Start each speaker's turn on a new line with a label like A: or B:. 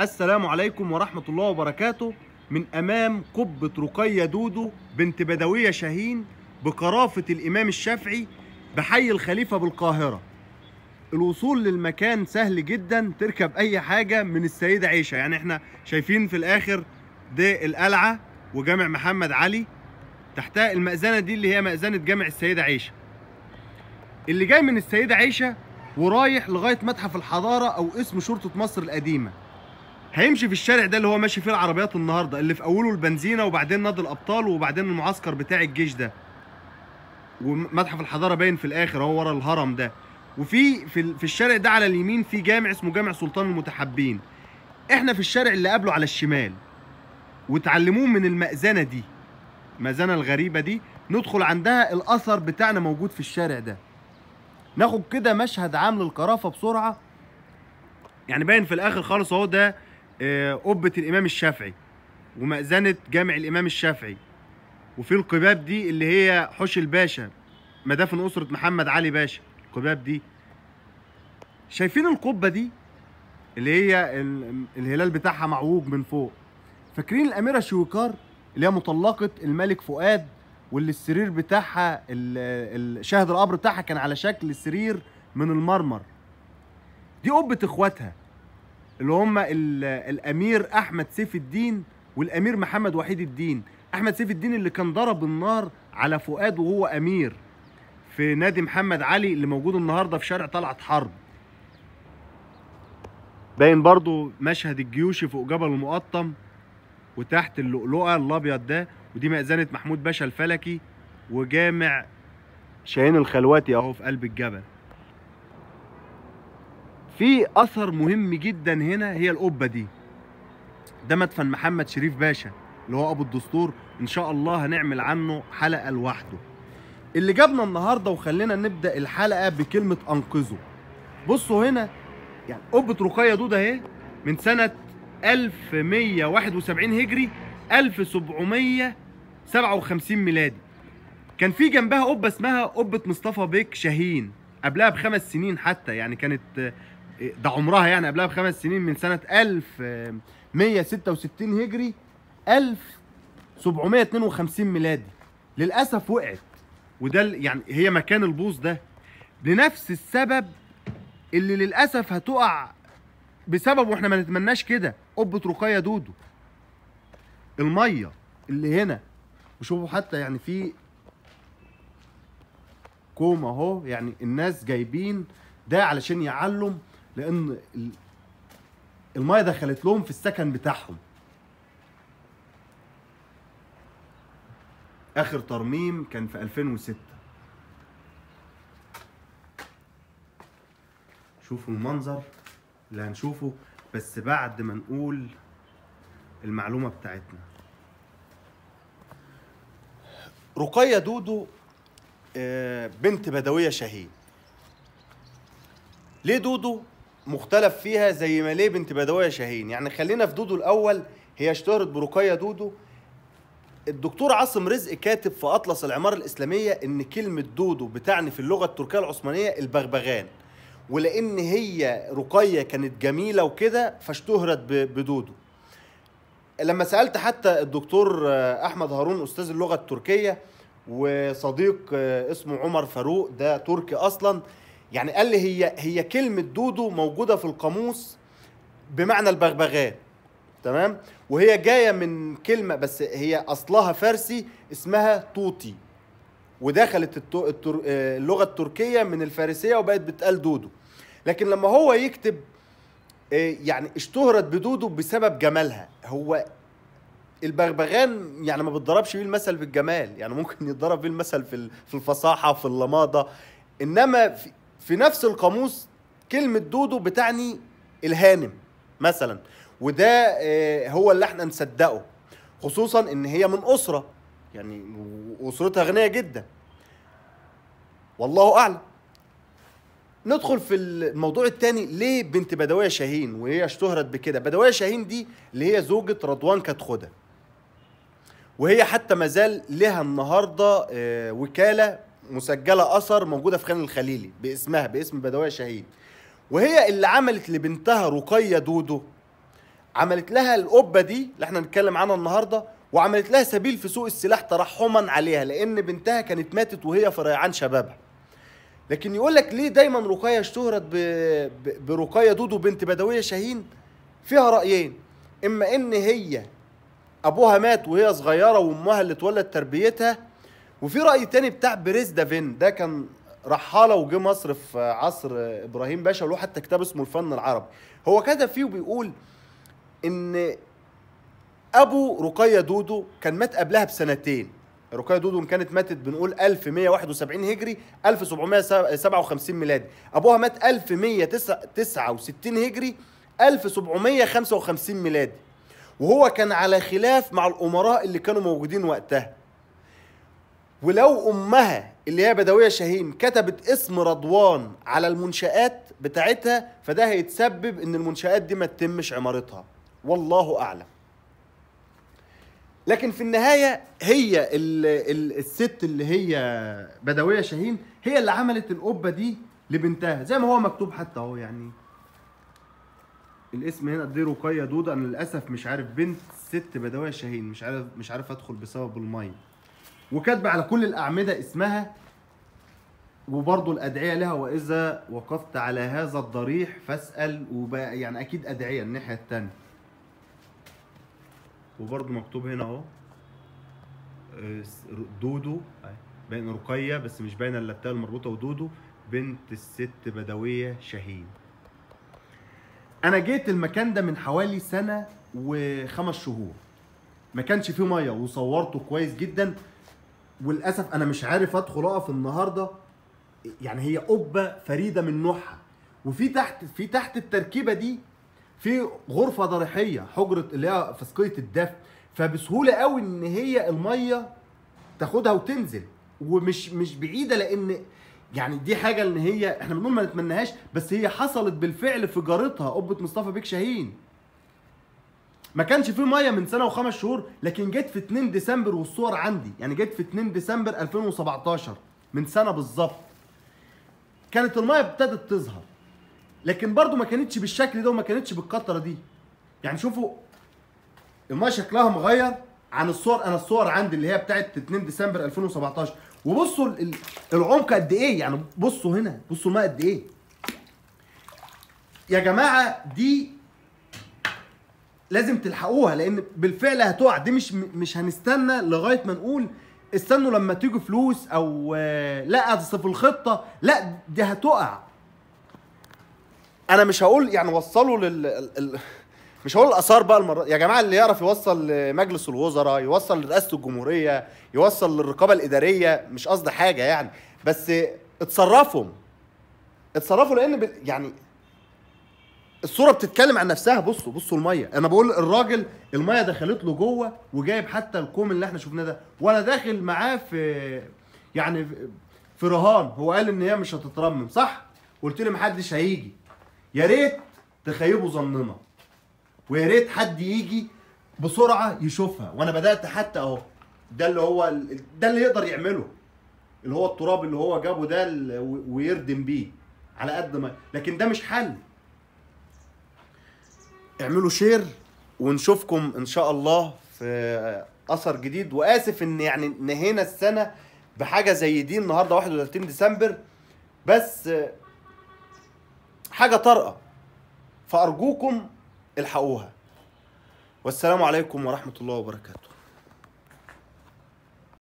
A: السلام عليكم ورحمة الله وبركاته. من أمام قبة رقية دودو بنت بدوية شاهين بقرافة الإمام الشافعي بحي الخليفة بالقاهرة. الوصول للمكان سهل جدا تركب أي حاجة من السيدة عيشة. يعني إحنا شايفين في الآخر ده القلعة وجامع محمد علي تحتها المأذنة دي اللي هي مأذنة جامع السيدة عيشة. اللي جاي من السيدة عيشة ورايح لغاية متحف الحضارة أو اسم شرطة مصر القديمة. هيمشي في الشارع ده اللي هو ماشي فيه العربيات النهارده اللي في أوله البنزينة وبعدين نادي الأبطال وبعدين المعسكر بتاع الجيش ده. ومتحف الحضارة باين في الآخر أهو ورا الهرم ده. وفي في, في الشارع ده على اليمين في جامع اسمه جامع سلطان المتحبين إحنا في الشارع اللي قبله على الشمال. وتعلموه من المأذنة دي. المأذنة الغريبة دي ندخل عندها الأثر بتاعنا موجود في الشارع ده. ناخد كده مشهد عام للقرافه بسرعة. يعني باين في الآخر خالص أهو ده قبة الإمام الشافعي ومأذنة جامع الإمام الشافعي. وفي القباب دي اللي هي حوش الباشا مدافن أسرة محمد علي باشا. القباب دي. شايفين القبة دي؟ اللي هي ال- الهلال بتاعها معوج من فوق. فاكرين الأميرة شويكار اللي هي مطلقة الملك فؤاد واللي السرير بتاعها شاهد القبر بتاعها كان على شكل سرير من المرمر؟ دي قبة إخواتها. اللي هم ال- الأمير أحمد سيف الدين والأمير محمد وحيد الدين. أحمد سيف الدين اللي كان ضرب النار على فؤاد وهو أمير. في نادي محمد علي اللي موجود النهارده في شارع طلعت حرب. باين برضو مشهد الجيوش فوق جبل المقطم وتحت اللؤلؤة الأبيض ده ودي مأذنة محمود باشا الفلكي وجامع شاهين الخلواتي أهو في قلب الجبل. في اثر مهم جدا هنا هي القبة دي. ده مدفن محمد شريف باشا اللي هو أبو الدستور. إن شاء الله هنعمل عنه حلقة لوحده. اللي جابنا النهارده وخلينا نبدأ الحلقة بكلمة أنقذه. بصوا هنا يعني قبة رقية دودة أهي من سنة 1171 هجري 1757 ميلادي. كان في جنبها قبة اسمها قبة مصطفى بيك شاهين قبلها بخمس سنين حتى يعني كانت ده عمرها يعني قبلها بخمس سنين من سنة 1166 هجري 1752 ميلادي. للأسف وقعت. وده يعني هي مكان البوص ده. لنفس السبب اللي للأسف هتقع بسبب وإحنا ما نتمناش كده قبة رقية دودو. المية اللي هنا وشوفوا حتى يعني في كوم أهو يعني الناس جايبين ده علشان يعلم لأن ال- المايه دخلت لهم في السكن بتاعهم. آخر ترميم كان في 2006 شوفوا المنظر اللي هنشوفه بس بعد ما نقول المعلومة بتاعتنا. رقية دودو آه، بنت بدوية شهيد ليه دودو؟ مختلف فيها زي ما ليه بنت بدوية شاهين. يعني خلينا في دودو الأول. هي اشتهرت برقية دودو. الدكتور عاصم رزق كاتب في أطلس العمارة الإسلامية إن كلمة دودو بتعني في اللغة التركية العثمانية البغبغان. ولأن هي رقية كانت جميلة وكده فاشتهرت بدودو. لما سألت حتى الدكتور أحمد هارون أستاذ اللغة التركية وصديق اسمه عمر فاروق ده تركي أصلا يعني قال لي هي هي كلمة دودو موجودة في القاموس بمعنى البغبغان تمام؟ وهي جاية من كلمة بس هي أصلها فارسي اسمها توتي ودخلت التو- التر... آه، اللغة التركية من الفارسية وبقت بتقال دودو. لكن لما هو يكتب آه، يعني اشتهرت بدودو بسبب جمالها. هو البغبغان يعني ما بتضربش بيه المثل بالجمال يعني ممكن يتضرب بيه المثل في في الفصاحة في اللماضة. إنما في, في نفس القاموس كلمة دودو بتعني الهانم مثلا وده آه، هو اللي إحنا نصدقه خصوصا إن هي من أسرة يعني واسرتها غنية جدا. والله أعلم. ندخل في الموضوع الثاني ليه بنت بدوية شاهين وهي اشتهرت بكده؟ بدوية شاهين دي اللي هي زوجة رضوان كتخدة وهي حتى مازال لها النهارده آه، وكالة مسجلة أثر موجودة في خان الخليلي باسمها باسم بدوية شاهين وهي اللي عملت لبنتها رقية دودو. عملت لها القبة دي اللي إحنا هنتكلم عنها النهارده وعملت لها سبيل في سوق السلاح ترحما عليها لأن بنتها كانت ماتت وهي في ريعان شبابها. لكن يقول لك ليه دايما رقية اشتهرت. برقية دودو بنت بدوية شاهين فيها رأيين. إما إن هي أبوها مات وهي صغيرة وأمها اللي اتولت تربيتها وفي رأي تاني بتاع بريس دافين ده كان رحالة وجه مصر في عصر إبراهيم باشا وله حتى كتاب اسمه الفن العربي. هو كتب فيه وبيقول إن أبو رقية دودو كان مات قبلها بسنتين. رقية دودو كانت ماتت بنقول 1171 هجري 1757 ميلادي. أبوها مات 1169 هجري 1755 ميلادي. وهو كان على خلاف مع الأمراء اللي كانوا موجودين وقتها. ولو أمها اللي هي بدوية شاهين كتبت اسم رضوان على المنشآت بتاعتها فده هيتسبب إن المنشآت دي ما تتمش عمارتها. والله أعلم. لكن في النهاية هي ال ال الست اللي هي بدوية شاهين هي اللي عملت القبة دي لبنتها. زي ما هو مكتوب حتى أهو يعني. الاسم هنا دي رقية دودة. أنا للأسف مش عارف بنت ست بدوية شاهين مش عارف مش عارف أدخل بسبب الميه وكاتبة على كل الأعمدة اسمها وبرضه الأدعية لها وإذا وقفت على هذا الضريح فاسأل وب... يعني أكيد أدعية الناحية الثانية وبرضه مكتوب هنا أهو دودو باين رقية بس مش باينه الا التاء المربوطه ودودو بنت الست بدوية شاهين. أنا جيت المكان ده من حوالي سنة وخمس شهور. ما كانش فيه مية وصورته كويس جدا. وللأسف أنا مش عارف أدخل أقف النهارده يعني هي قبة فريدة من نوعها. وفي تحت في تحت التركيبة دي في غرفة ضريحية حجرة اللي هي فسقية الدفء. فبسهولة قوي إن هي المية تاخدها وتنزل. ومش مش بعيدة لأن يعني دي حاجة إن هي إحنا بنقول ما نتمناهاش بس هي حصلت بالفعل في جارتها قبة مصطفى بيك شاهين. ما كانش فيه مية من سنة وخمس شهور لكن جيت في 2 ديسمبر والصور عندي. يعني جيت في 2 ديسمبر 2017 من سنة بالظبط. كانت المية ابتدت تظهر. لكن برضو ما كانتش بالشكل ده وما كانتش بالكترة دي. يعني شوفوا المية شكلها مغير عن الصور. أنا الصور عندي اللي هي بتاعت 2 ديسمبر 2017 وبصوا ال- العمق قد إيه. يعني بصوا هنا بصوا المية قد إيه. يا جماعة دي لازم تلحقوها لأن بالفعل هتقع. دي مش مش هنستنى لغاية ما نقول استنوا لما تيجي فلوس أو آه، لا أصل في الخطة لا دي هتقع. أنا مش هقول يعني وصلوا لل مش هقول الآثار بقى المرة يا جماعة اللي يعرف يوصل لمجلس الوزراء يوصل لرئاسة الجمهورية يوصل للرقابة الإدارية مش قصدي حاجة يعني. بس اتصرفوا. اتصرفوا لأن. يعني الصورة بتتكلم عن نفسها. بصوا بصوا المية. أنا بقول الراجل المية دخلت له جوه وجايب حتى الكوم اللي إحنا شفناه ده. وأنا داخل معاه في يعني في رهان. هو قال إن هي مش هتترمم صح؟ قلت له محدش هيجي. يا ريت تخيبوا ظننا. ويا ريت حد يجي بسرعة يشوفها. وأنا بدأت حتى أهو. ده اللي هو ده اللي يقدر يعمله. اللي هو التراب اللي هو جابه ده ويردم بيه على قد ما. لكن ده مش حل. اعملوا شير ونشوفكم إن شاء الله في أثر جديد. وآسف إن يعني نهينا السنة بحاجة زي دي النهارده 31 ديسمبر. بس حاجة طارئة فأرجوكم الحقوها. والسلام عليكم ورحمة الله وبركاته.